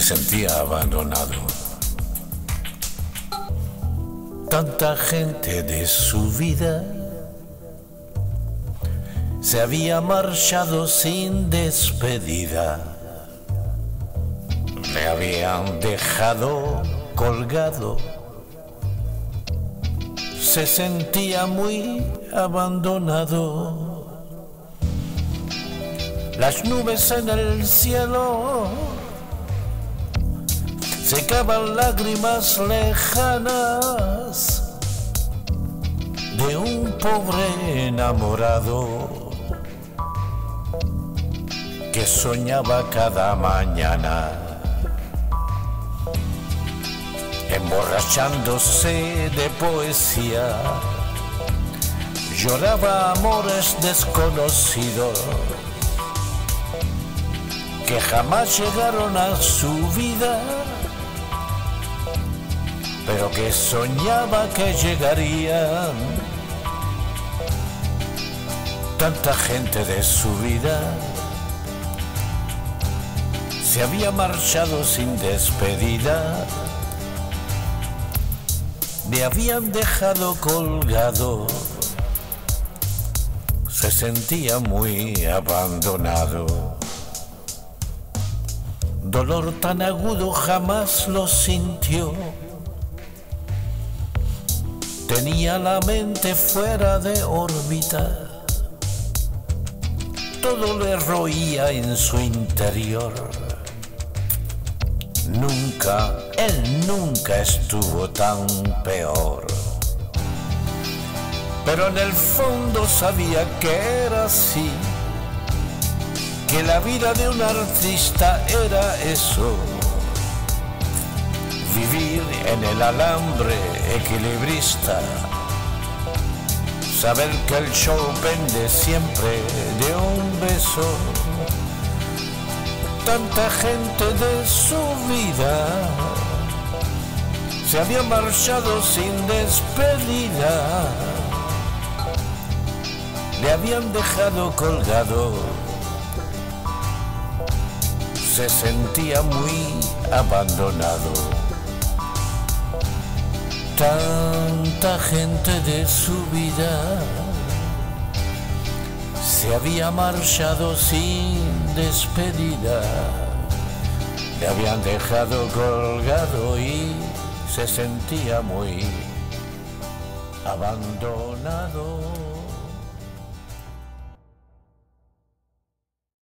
sentía abandonado. Tanta gente de su vida se había marchado sin despedida. Le habían dejado colgado. Se sentía muy abandonado. Las nubes en el cielo secaban lágrimas lejanas de un pobre enamorado que soñaba cada mañana, emborrachándose de poesía, lloraba amores desconocidos que jamás llegaron a su vida, pero que soñaba que llegarían. Tanta gente de su vida se había marchado sin despedida, le habían dejado colgado, se sentía muy abandonado. Dolor tan agudo jamás lo sintió. Tenía la mente fuera de órbita. Todo le roía en su interior Nunca, él nunca estuvo tan peor. Pero en el fondo sabía que era así, que la vida de un artista era eso. Vivir en el alambre equilibrista, saber que el show pende siempre de un beso. Tanta gente de su vida se había marchado sin despedida, le habían dejado colgado, se sentía muy abandonado. Tanta gente de su vida se había marchado sin despedida. Le habían dejado colgado y se sentía muy abandonado.